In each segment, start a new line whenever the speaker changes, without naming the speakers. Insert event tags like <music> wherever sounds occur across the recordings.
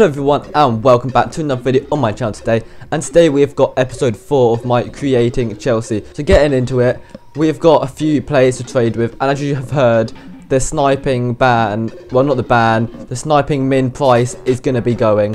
Hello everyone and welcome back to another video on my channel today and today we've got episode 4 of my creating Chelsea. So getting into it, we've got a few players to trade with and as you have heard, the sniping ban, well not the ban, the sniping min price is going to be going.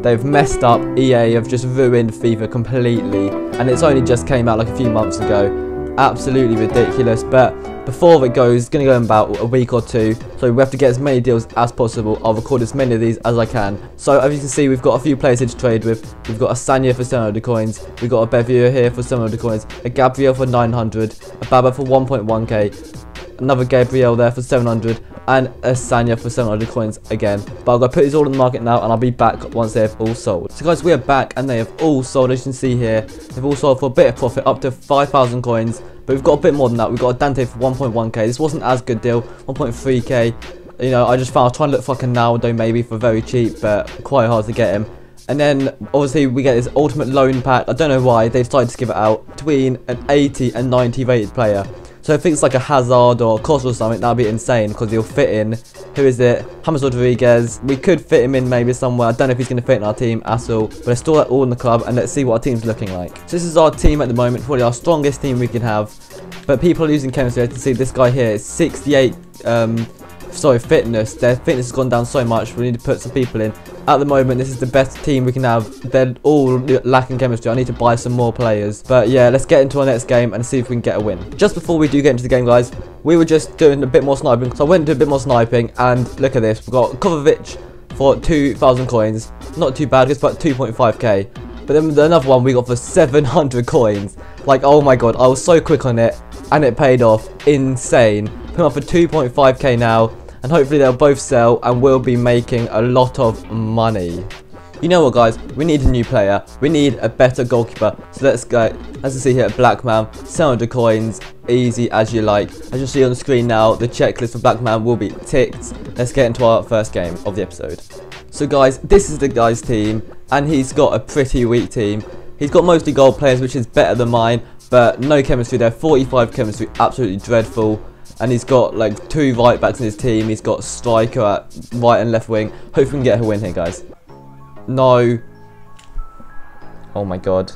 They've messed up, EA have just ruined FIFA completely and it's only just came out like a few months ago. Absolutely ridiculous, but before it goes, it's going to go in about a week or two, so we have to get as many deals as possible. I'll record as many of these as I can. So as you can see, we've got a few players here to trade with. We've got a Sagna for 700 coins, we've got a Bevio here for 700 coins, a Gabriel for 900, a Baba for 1.1k, another Gabriel there for 700, and a Sagna for 700 coins again. But to put these all in the market now and I'll be back once they have all sold. So guys, we are back and they have all sold as you can see here. They've all sold for a bit of profit up to 5,000 coins. But we've got a bit more than that. We've got a Dante for 1.1k. This wasn't as good deal. 1.3k. You know, I just found I was trying to look for like a Naldo maybe for very cheap, but quite hard to get him. And then obviously we get this ultimate loan pack. I don't know why they decided to give it out between an 80 and 90 rated player. So if it's like a Hazard or Costa or something, that'd be insane because he'll fit in. Who is it? James Rodriguez. We could fit him in maybe somewhere. I don't know if he's going to fit in our team at all. But let's store it all in the club and let's see what our team's looking like. So this is our team at the moment. Probably our strongest team we can have. But people are using chemistry. You can see, this guy here is 68 um, sorry, fitness. Their fitness has gone down so much. We need to put some people in. At the moment, this is the best team we can have. They're all lacking chemistry. I need to buy some more players. But yeah, let's get into our next game and see if we can get a win. Just before we do get into the game, guys, we were just doing a bit more sniping. So I went to a bit more sniping, and look at this. We've got Kovacic for 2,000 coins. Not too bad, it's about 2.5k. But then another one we got for 700 coins. Like, oh my god, I was so quick on it, and it paid off. Insane. Put off for 2.5k now and hopefully they'll both sell and we'll be making a lot of money. You know what guys, we need a new player, we need a better goalkeeper, so let's go, as you see here, Blackman, 700 coins, easy as you like. As you see on the screen now, the checklist for Blackman will be ticked. Let's get into our first game of the episode. So guys, this is the guy's team, and he's got a pretty weak team. He's got mostly gold players, which is better than mine, but no chemistry there, 45 chemistry, absolutely dreadful and he's got like two right backs in his team. He's got striker at right and left wing. Hope we can get a win here, guys. No. Oh my god.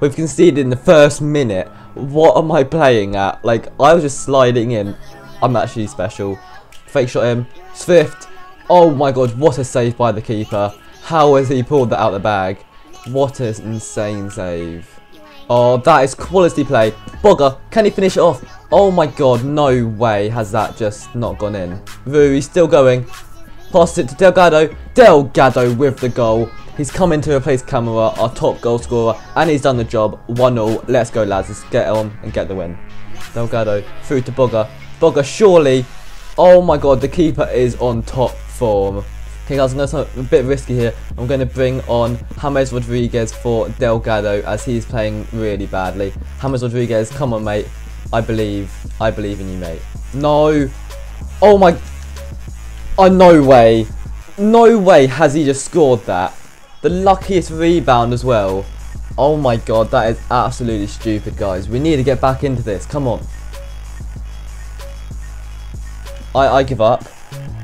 We've conceded in the first minute. What am I playing at? Like, I was just sliding in. I'm actually special. Fake shot him. Swift. Oh my god, what a save by the keeper. How has he pulled that out of the bag? What an insane save. Oh, that is quality play. Boga, can he finish it off? Oh my god, no way has that just not gone in. He's still going. Pass it to Delgado. Delgado with the goal. He's come in to replace Camera, our top goal scorer, and he's done the job. 1-0. Let's go, lads. Let's get on and get the win. Delgado through to Boga. Boga, surely. Oh my god, the keeper is on top form. Okay guys, I'm going to a bit risky here. I'm going to bring on James Rodriguez for Delgado as he's playing really badly. James Rodriguez, come on mate. I believe, I believe in you mate. No. Oh my. Oh no way. No way has he just scored that. The luckiest rebound as well. Oh my god, that is absolutely stupid guys. We need to get back into this. Come on. I, I give up.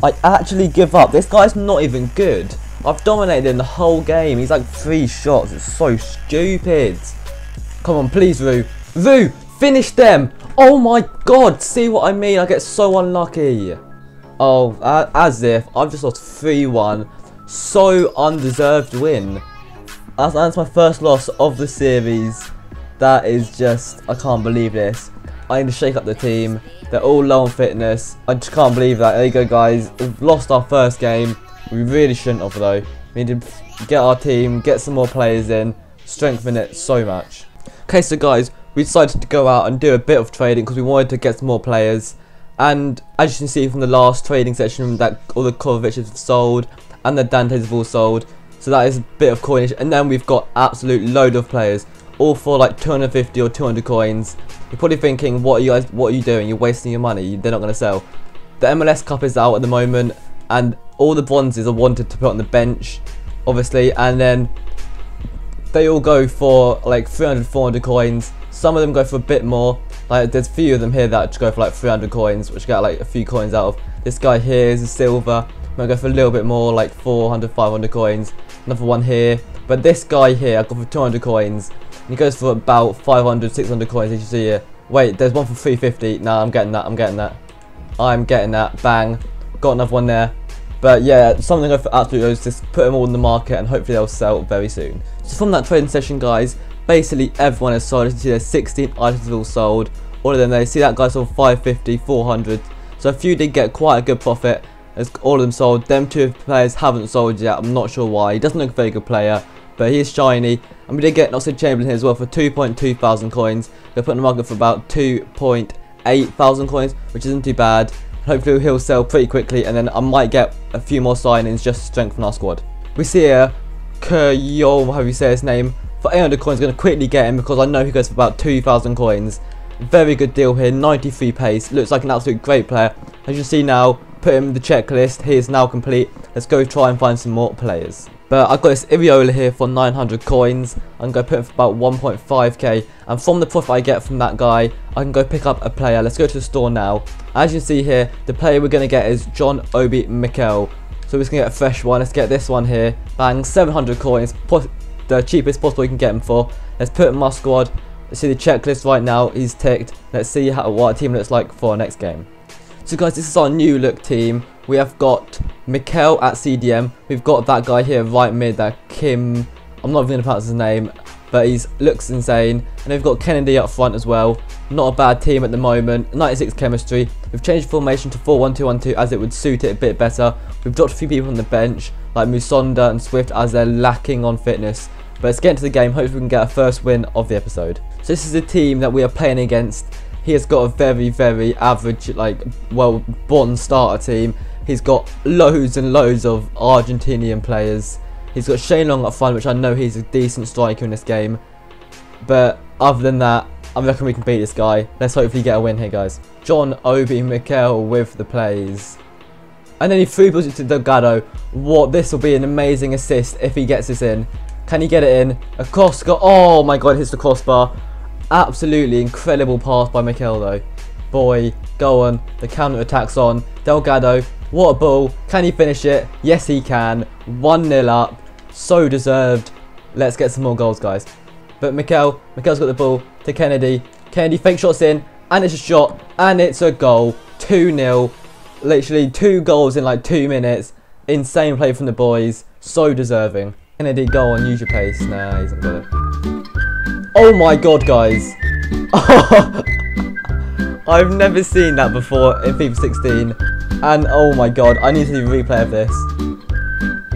I actually give up. This guy's not even good. I've dominated him the whole game. He's like three shots. It's so stupid. Come on, please, Vu. Vu, finish them. Oh my god, see what I mean? I get so unlucky. Oh, uh, as if. I've just lost 3-1. So undeserved win. That's, that's my first loss of the series. That is just, I can't believe this. I need to shake up the team. They're all low on fitness. I just can't believe that. There you go, guys. We've lost our first game. We really shouldn't have, though. We need to get our team, get some more players in, strengthen it so much. Okay, so guys, we decided to go out and do a bit of trading because we wanted to get some more players. And as you can see from the last trading session, that all the Kovacic's have sold and the Dantes have all sold. So that is a bit of coinage. And then we've got absolute load of players all for like 250 or 200 coins. You're probably thinking, what are you guys, what are you doing? You're wasting your money. They're not going to sell. The MLS Cup is out at the moment, and all the bronzes are wanted to put on the bench, obviously, and then they all go for like 300, 400 coins. Some of them go for a bit more. Like there's a few of them here that go for like 300 coins, which get like a few coins out of. This guy here is a silver. Gonna go for a little bit more, like 400, 500 coins. Another one here. But this guy here, I got for 200 coins. He goes for about 500, 600 coins, as you see here. Wait, there's one for 350. Nah, I'm getting that. I'm getting that. I'm getting that. Bang. Got another one there. But yeah, something I've absolutely just put them all in the market and hopefully they'll sell very soon. So from that trading session, guys, basically everyone has sold. You see there's 16 items have all sold. All of them, they see that guy sold 550, 400. So a few did get quite a good profit. As all of them sold. Them two players haven't sold yet. I'm not sure why. He doesn't look a very good player, but he is shiny. And we did get Oxlade Chamberlain here as well for 2.2 thousand coins. They're putting the market for about 2.8 thousand coins, which isn't too bad. Hopefully he'll sell pretty quickly and then I might get a few more signings just to strengthen our squad. We see here Kyo, how you say his name, for 800 coins going to quickly get him because I know he goes for about 2,000 coins. Very good deal here, 93 pace, looks like an absolute great player. As you see now, put him in the checklist, he is now complete. Let's go try and find some more players. But I've got this Iraola here for 900 coins. I'm going to put him for about 1.5k. And from the profit I get from that guy, I can go pick up a player. Let's go to the store now. As you see here, the player we're going to get is John Obi Mikel. So we're just going to get a fresh one. Let's get this one here. Bang, 700 coins. The cheapest possible you can get him for. Let's put him in my squad. Let's see the checklist right now. He's ticked. Let's see how, what our team looks like for our next game. So guys, this is our new look team. We have got Mikel at CDM. We've got that guy here right mid, that Kim. I'm not even going to pronounce his name, but he looks insane. And they've got Kenedy up front as well. Not a bad team at the moment. 96 chemistry. We've changed formation to 4-1-2-1-2 as it would suit it a bit better. We've dropped a few people on the bench, like Musonda and Swift, as they're lacking on fitness. But let's get into the game. Hopefully we can get a first win of the episode. So this is the team that we are playing against he has got a very, very average, like, well, born starter team. He's got loads and loads of Argentinian players. He's got Shane Long up front, which I know he's a decent striker in this game. But other than that, I reckon we can beat this guy. Let's hopefully get a win here, guys. John Obi Mikel with the plays. And then he threw balls to Delgado. What, this will be an amazing assist if he gets this in. Can he get it in? Across, oh my god, hits the crossbar. Absolutely incredible pass by Mikel though. Boy, go on. The counter attack's on. Delgado, what a ball. Can he finish it? Yes, he can. 1-0 up. So deserved. Let's get some more goals, guys. But Mikel, Mikel's got the ball to Kenedy. Kenedy fake shots in, and it's a shot, and it's a goal. 2-0. Literally two goals in like two minutes. Insane play from the boys. So deserving. Kenedy, go on, use your pace. Nah, he's not got it. Oh my god, guys. <laughs> I've never seen that before in FIFA 16. And oh my god, I need to do a replay of this.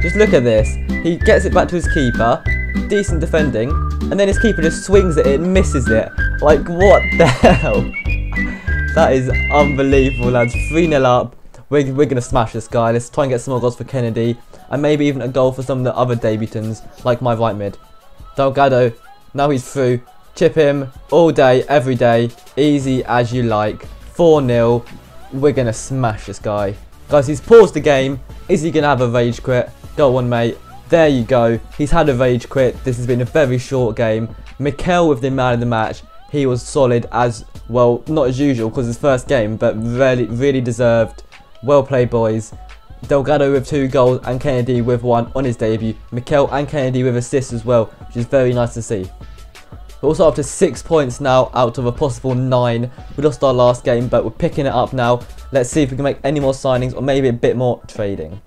Just look at this. He gets it back to his keeper. Decent defending. And then his keeper just swings it and misses it. Like, what <laughs> the hell? that is unbelievable, lads. 3-0 up. We're, we're going to smash this guy. Let's try and get some more goals for Kenedy. And maybe even a goal for some of the other debutants, like my right mid. Delgado now he's through. Chip him all day, every day. Easy as you like. 4-0. We're going to smash this guy. Guys, he's paused the game. Is he going to have a rage quit? Go on, mate. There you go. He's had a rage quit. This has been a very short game. Mikel with the man of the match. He was solid as, well, not as usual because his first game, but really, really deserved. Well played, boys. Delgado with two goals and Kenedy with one on his debut. Mikel and Kenedy with assists as well, which is very nice to see. We're also up to six points now out of a possible nine. We lost our last game, but we're picking it up now. Let's see if we can make any more signings or maybe a bit more trading.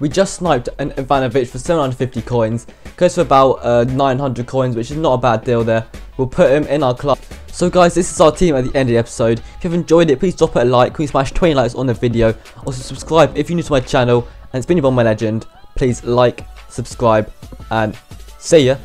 We just sniped an Ivanovic for 750 coins. Goes for about uh, 900 coins, which is not a bad deal there. We'll put him in our club. So guys, this is our team at the end of the episode. If you've enjoyed it, please drop it a like. Please smash 20 likes on the video? Also subscribe if you're new to my channel. And it's been your Mad Legend. Please like, subscribe, and see ya.